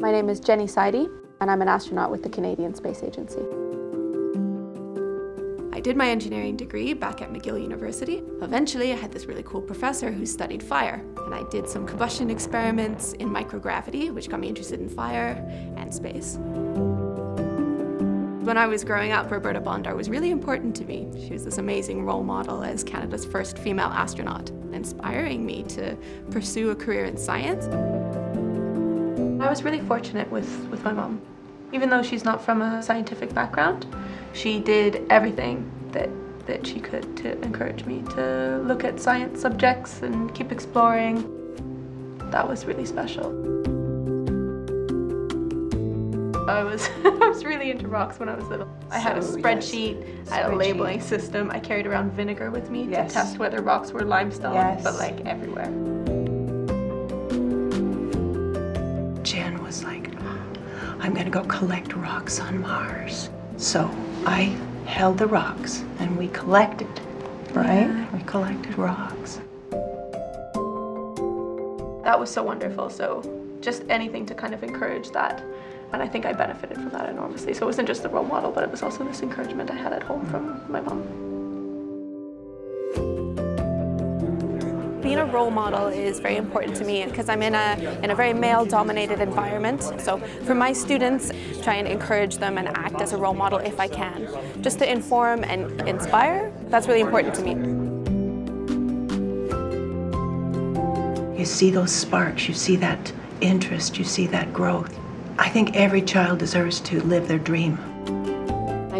My name is Jenni Sidey, and I'm an astronaut with the Canadian Space Agency. I did my engineering degree back at McGill University. Eventually, I had this really cool professor who studied fire, and I did some combustion experiments in microgravity, which got me interested in fire and space. When I was growing up, Roberta Bondar was really important to me. She was this amazing role model as Canada's first female astronaut, inspiring me to pursue a career in science. I was really fortunate with, with my mom. Even though she's not from a scientific background, she did everything that, that she could to encourage me to look at science subjects and keep exploring. That was really special. I was, I was really into rocks when I was little. I had a spreadsheet, yes. I had a labeling system. I carried around vinegar with me Yes. to test whether rocks were limestone, Yes. but like everywhere. Was like, I'm gonna go collect rocks on Mars. So I held the rocks and we collected, right? Yeah. We collected rocks. That was so wonderful. So just anything to kind of encourage that. And I think I benefited from that enormously. So it wasn't just the role model, but it was also this encouragement I had at home from my mom. Role model is very important to me because I'm in a, in a very male dominated environment. So for my students, try and encourage them and act as a role model if I can. Just to inform and inspire, that's really important to me. You see those sparks, you see that interest, you see that growth. I think every child deserves to live their dream.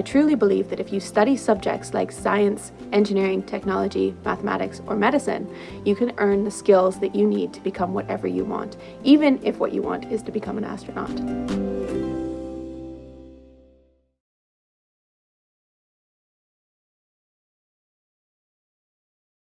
I truly believe that if you study subjects like science, engineering, technology, mathematics, or medicine, you can earn the skills that you need to become whatever you want, even if what you want is to become an astronaut.